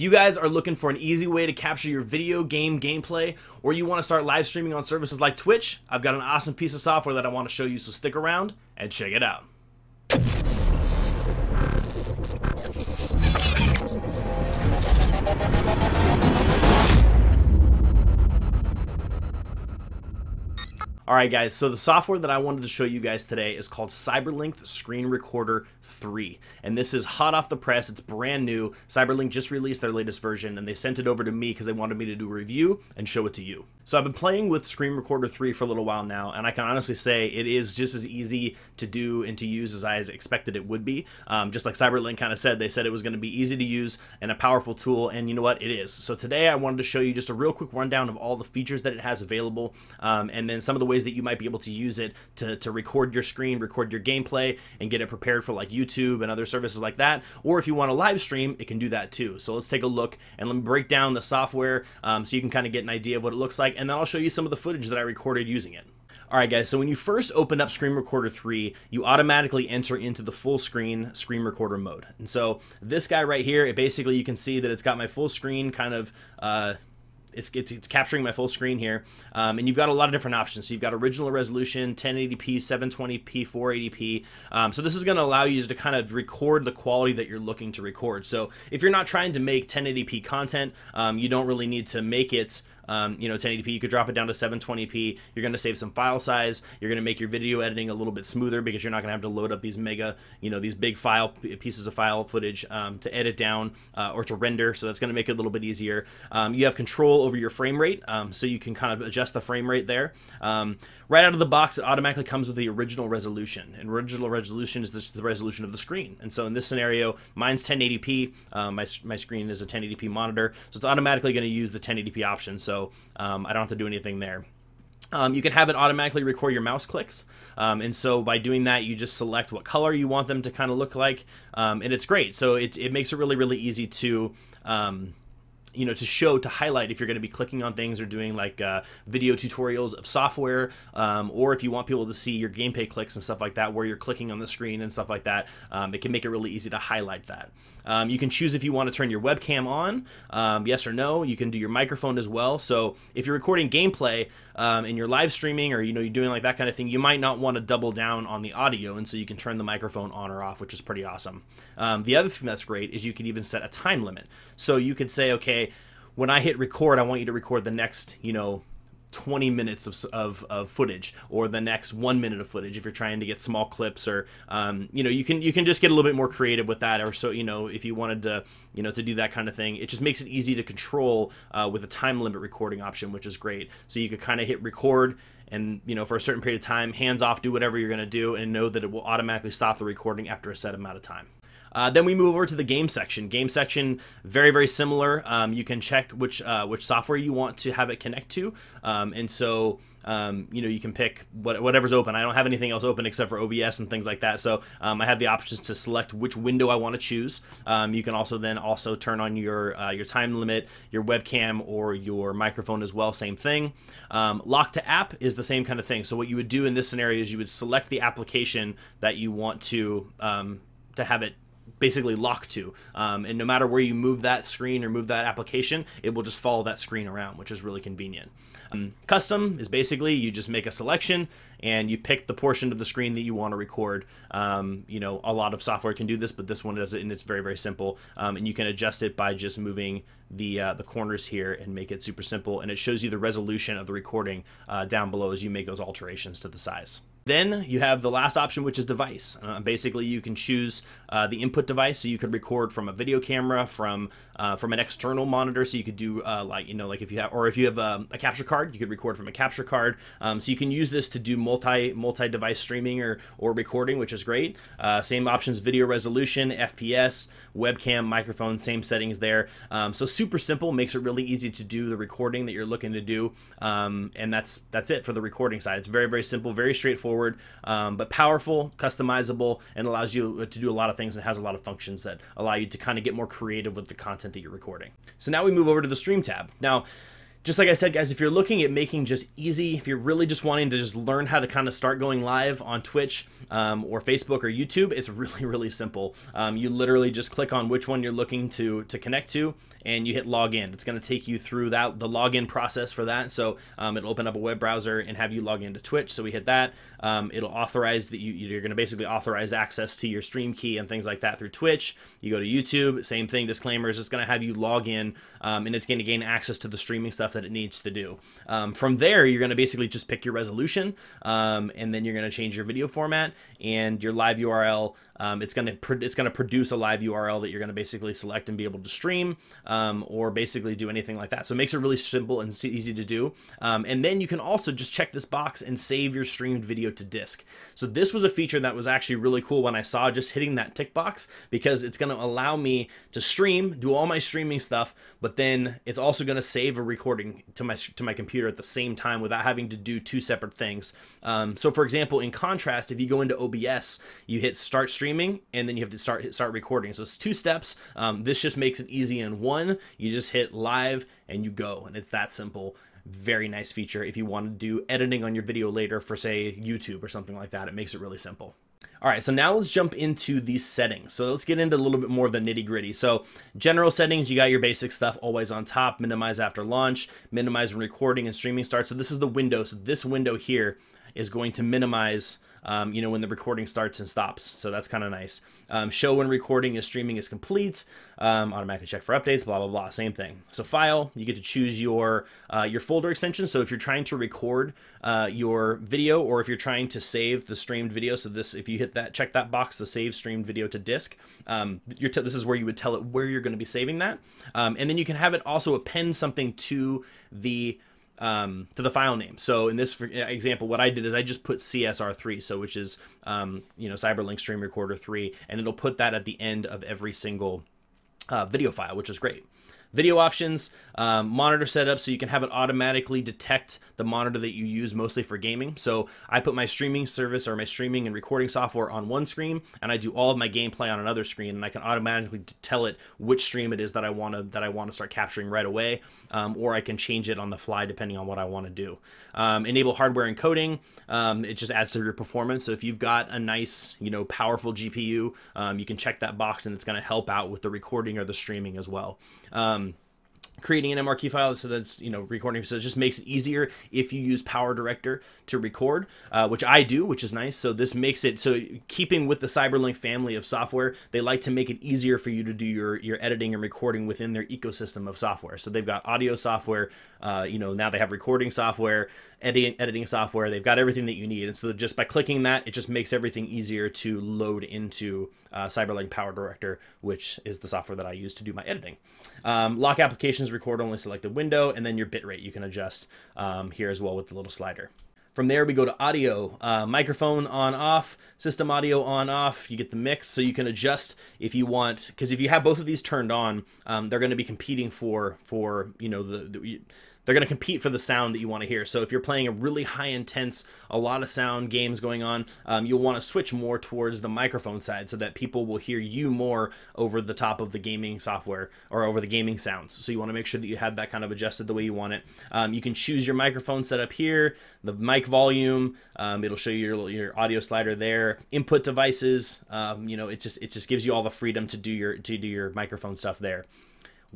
If you guys are looking for an easy way to capture your video game gameplay, or you want to start live streaming on services like Twitch, I've got an awesome piece of software that I want to show you, so stick around and check it out. Alright guys, so the software that I wanted to show you guys today is called Cyberlink Screen Recorder 3. And this is hot off the press, it's brand new. Cyberlink just released their latest version and they sent it over to me because they wanted me to do a review and show it to you. So I've been playing with Screen Recorder 3 for a little while now and I can honestly say it is just as easy to do and to use as I expected it would be. Um, just like Cyberlink kind of said, they said it was going to be easy to use and a powerful tool and you know what, it is. So today I wanted to show you just a real quick rundown of all the features that it has available um, and then some of the ways ways that you might be able to use it to, to record your screen, record your gameplay, and get it prepared for like YouTube and other services like that. Or if you want to live stream, it can do that too. So let's take a look and let me break down the software um, so you can kind of get an idea of what it looks like. And then I'll show you some of the footage that I recorded using it. Alright guys, so when you first open up Screen Recorder 3, you automatically enter into the full screen screen recorder mode. And so this guy right here, it basically you can see that it's got my full screen kind of uh, it's, it's, it's, capturing my full screen here. Um, and you've got a lot of different options. So you've got original resolution, 1080p, 720p, 480p. Um, so this is going to allow you to kind of record the quality that you're looking to record. So if you're not trying to make 1080p content, um, you don't really need to make it um, you know 1080p you could drop it down to 720p you're going to save some file size. You're going to make your video editing a little bit smoother because you're not going to have to load up these mega you know these big file pieces of file footage um, to edit down uh, or to render. So that's going to make it a little bit easier. Um, you have control over your frame rate um, so you can kind of adjust the frame rate there. Um, right out of the box it automatically comes with the original resolution. And original resolution is just the resolution of the screen. And so in this scenario mine's 1080p um, my, my screen is a 1080p monitor. So it's automatically going to use the 1080p option. So um, I don't have to do anything there. Um, you can have it automatically record your mouse clicks. Um, and so by doing that, you just select what color you want them to kind of look like. Um, and it's great. So it, it makes it really, really easy to, um, you know, to show, to highlight if you're going to be clicking on things or doing like uh, video tutorials of software, um, or if you want people to see your gameplay clicks and stuff like that, where you're clicking on the screen and stuff like that, um, it can make it really easy to highlight that. Um, you can choose if you want to turn your webcam on, um, yes or no. You can do your microphone as well. So if you're recording gameplay um, and you're live streaming or you know you're doing like that kind of thing, you might not want to double down on the audio, and so you can turn the microphone on or off, which is pretty awesome. Um, the other thing that's great is you can even set a time limit. So you could say, okay, when I hit record, I want you to record the next, you know, 20 minutes of, of, of, footage or the next one minute of footage if you're trying to get small clips or um, you know you can you can just get a little bit more creative with that or so you know if you wanted to you know to do that kind of thing. It just makes it easy to control uh, with a time limit recording option which is great. So you could kind of hit record and you know for a certain period of time hands off do whatever you're going to do and know that it will automatically stop the recording after a set amount of time uh, then we move over to the game section. Game section, very very similar. Um, you can check which uh, which software you want to have it connect to, um, and so um, you know you can pick what, whatever's open. I don't have anything else open except for OBS and things like that. So um, I have the options to select which window I want to choose. Um, you can also then also turn on your uh, your time limit, your webcam, or your microphone as well. Same thing. Um, lock to app is the same kind of thing. So what you would do in this scenario is you would select the application that you want to to have it basically locked to. Um, and no matter where you move that screen or move that application, it will just follow that screen around, which is really convenient. Um, custom is basically you just make a selection and you pick the portion of the screen that you want to record. Um, you know, a lot of software can do this, but this one does it, and it's very, very simple. Um, and you can adjust it by just moving the uh, the corners here and make it super simple. And it shows you the resolution of the recording uh, down below as you make those alterations to the size. Then you have the last option, which is device. Uh, basically, you can choose uh, the input device, so you could record from a video camera, from uh, from an external monitor, so you could do uh, like you know like if you have or if you have um, a capture card, you could record from a capture card. Um, so you can use this to do multi multi device streaming or or recording, which is great. Uh, same options: video resolution, FPS, webcam, microphone, same settings there. Um, so super simple, makes it really easy to do the recording that you're looking to do, um, and that's that's it for the recording side. It's very very simple, very straightforward straightforward, um, but powerful, customizable, and allows you to do a lot of things and has a lot of functions that allow you to kind of get more creative with the content that you're recording. So now we move over to the Stream tab. Now, just like I said, guys, if you're looking at making just easy, if you're really just wanting to just learn how to kind of start going live on Twitch um, or Facebook or YouTube, it's really, really simple. Um, you literally just click on which one you're looking to to connect to, and you hit login. It's going to take you through that the login process for that. So um, it'll open up a web browser and have you log into Twitch. So we hit that. Um, it'll authorize that you, you're going to basically authorize access to your stream key and things like that through Twitch. You go to YouTube, same thing. Disclaimers. It's going to have you log in, um, and it's going to gain access to the streaming stuff that it needs to do. Um, from there, you're going to basically just pick your resolution, um, and then you're going to change your video format and your live URL. Um, it's gonna it's gonna produce a live URL that you're gonna basically select and be able to stream um, or basically do anything like that. So it makes it really simple and easy to do. Um, and then you can also just check this box and save your streamed video to disk. So this was a feature that was actually really cool when I saw just hitting that tick box because it's gonna allow me to stream, do all my streaming stuff, but then it's also gonna save a recording to my to my computer at the same time without having to do two separate things. Um, so for example, in contrast, if you go into OBS, you hit start stream streaming and then you have to start start recording. So it's two steps. Um, this just makes it easy in one. You just hit live and you go, and it's that simple. Very nice feature if you want to do editing on your video later for say YouTube or something like that. It makes it really simple. All right, so now let's jump into these settings. So let's get into a little bit more of the nitty gritty. So general settings, you got your basic stuff always on top, minimize after launch, minimize when recording and streaming starts. So this is the window. So this window here is going to minimize um, you know, when the recording starts and stops. So that's kind of nice. Um, show when recording is streaming is complete. Um, automatically check for updates, blah, blah, blah. Same thing. So file, you get to choose your, uh, your folder extension. So if you're trying to record uh, your video or if you're trying to save the streamed video, so this, if you hit that, check that box, the save streamed video to disk, um, this is where you would tell it where you're going to be saving that. Um, and then you can have it also append something to the um, to the file name. So in this example, what I did is I just put CSR3, so which is um, you know Cyberlink Stream Recorder 3, and it'll put that at the end of every single uh, video file, which is great. Video options, um, monitor setup, so you can have it automatically detect the monitor that you use mostly for gaming. So I put my streaming service or my streaming and recording software on one screen, and I do all of my gameplay on another screen, and I can automatically tell it which stream it is that I want to that I want to start capturing right away, um, or I can change it on the fly depending on what I want to do. Um, enable hardware encoding. Um, it just adds to your performance. So if you've got a nice, you know, powerful GPU, um, you can check that box, and it's going to help out with the recording or the streaming as well. Creating an MRQ file so that's you know recording so it just makes it easier if you use PowerDirector to record uh, which I do which is nice. So this makes it so keeping with the Cyberlink family of software they like to make it easier for you to do your your editing and recording within their ecosystem of software. So they've got audio software uh, you know now they have recording software editing, editing software. They've got everything that you need. And so just by clicking that, it just makes everything easier to load into uh, Cyberlink PowerDirector, which is the software that I use to do my editing. Um, lock applications, record only selected window, and then your bitrate you can adjust um, here as well with the little slider. From there, we go to audio, uh, microphone on off, system audio on off. You get the mix, so you can adjust if you want. Because if you have both of these turned on, um, they're going to be competing for for you know the, the they're going to compete for the sound that you want to hear. So if you're playing a really high intense, a lot of sound games going on, um, you'll want to switch more towards the microphone side so that people will hear you more over the top of the gaming software or over the gaming sounds. So you want to make sure that you have that kind of adjusted the way you want it. Um, you can choose your microphone setup here, the mic volume. Um, it'll show you your, your audio slider there. Input devices. Um, you know, it just it just gives you all the freedom to do your to do your microphone stuff there.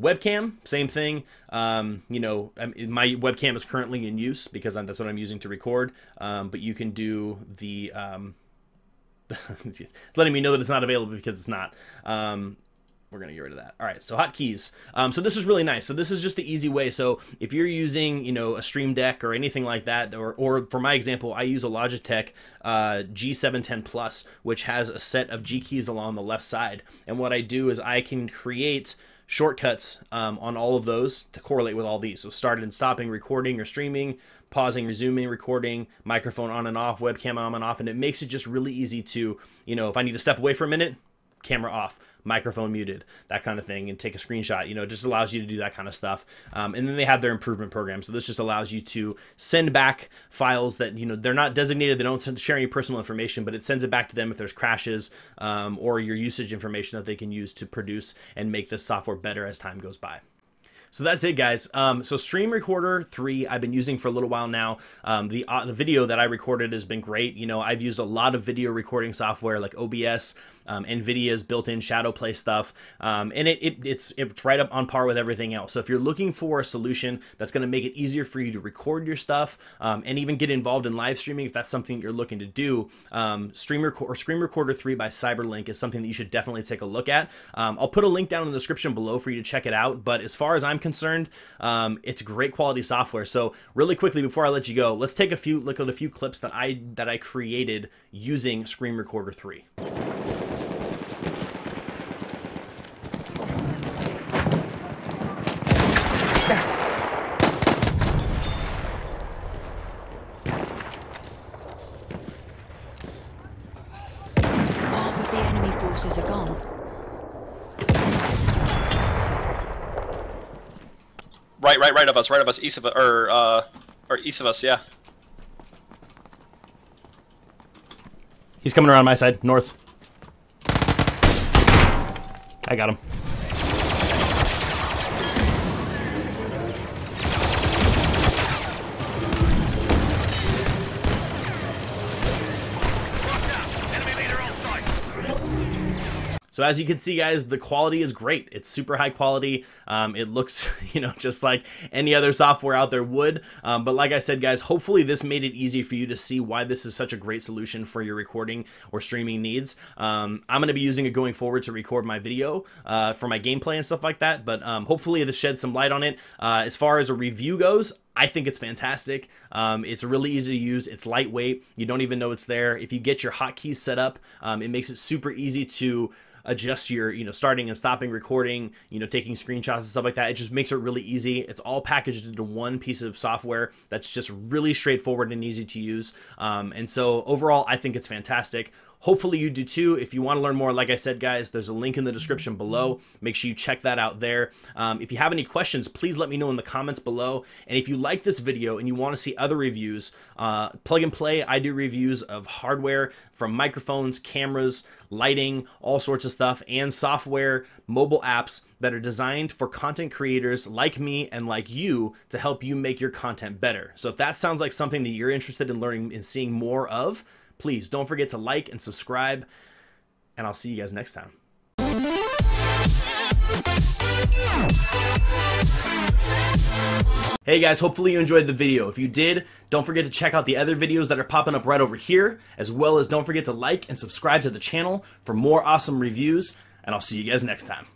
Webcam, same thing. Um, you know, my webcam is currently in use because that's what I'm using to record. Um, but you can do the um, it's letting me know that it's not available because it's not. Um, we're gonna get rid of that. All right, so hotkeys. Um, so this is really nice. So this is just the easy way. So if you're using, you know, a Stream Deck or anything like that, or, or for my example, I use a Logitech uh, G710 Plus, which has a set of G keys along the left side. And what I do is I can create shortcuts um, on all of those to correlate with all these. So starting and stopping, recording or streaming, pausing, resuming, recording, microphone on and off, webcam on and off, and it makes it just really easy to, you know, if I need to step away for a minute, camera off, microphone muted, that kind of thing, and take a screenshot. You know, it just allows you to do that kind of stuff. Um, and then they have their improvement program. So this just allows you to send back files that, you know, they're not designated, they don't share any personal information, but it sends it back to them if there's crashes um, or your usage information that they can use to produce and make this software better as time goes by. So that's it, guys. Um, so Stream Recorder 3, I've been using for a little while now. Um, the, uh, the video that I recorded has been great. You know, I've used a lot of video recording software like OBS, um, NVIDIA's built-in ShadowPlay stuff, um, and it, it, it's, it's right up on par with everything else. So if you're looking for a solution that's going to make it easier for you to record your stuff um, and even get involved in live streaming, if that's something you're looking to do, um, or Screen Recorder 3 by Cyberlink is something that you should definitely take a look at. Um, I'll put a link down in the description below for you to check it out, but as far as I'm concerned, um, it's great quality software. So really quickly before I let you go, let's take a few look at a few clips that I that I created using Screen Recorder 3. Half of the enemy forces are gone. Right, right, right of us, right of us, east of or uh, or east of us, yeah. He's coming around my side, north. I got him. So as you can see, guys, the quality is great. It's super high quality. Um, it looks, you know, just like any other software out there would. Um, but like I said, guys, hopefully this made it easy for you to see why this is such a great solution for your recording or streaming needs. Um, I'm going to be using it going forward to record my video uh, for my gameplay and stuff like that. But um, hopefully this sheds some light on it. Uh, as far as a review goes, I think it's fantastic. Um, it's really easy to use. It's lightweight. You don't even know it's there. If you get your hotkeys set up, um, it makes it super easy to adjust your you know starting and stopping recording you know taking screenshots and stuff like that it just makes it really easy it's all packaged into one piece of software that's just really straightforward and easy to use um, and so overall i think it's fantastic Hopefully you do too. If you want to learn more, like I said, guys, there's a link in the description below. Make sure you check that out there. Um, if you have any questions, please let me know in the comments below. And if you like this video and you want to see other reviews, uh, plug and play, I do reviews of hardware from microphones, cameras, lighting, all sorts of stuff, and software, mobile apps that are designed for content creators like me and like you to help you make your content better. So if that sounds like something that you're interested in learning and seeing more of, Please don't forget to like and subscribe, and I'll see you guys next time. Hey guys, hopefully you enjoyed the video. If you did, don't forget to check out the other videos that are popping up right over here, as well as don't forget to like and subscribe to the channel for more awesome reviews, and I'll see you guys next time.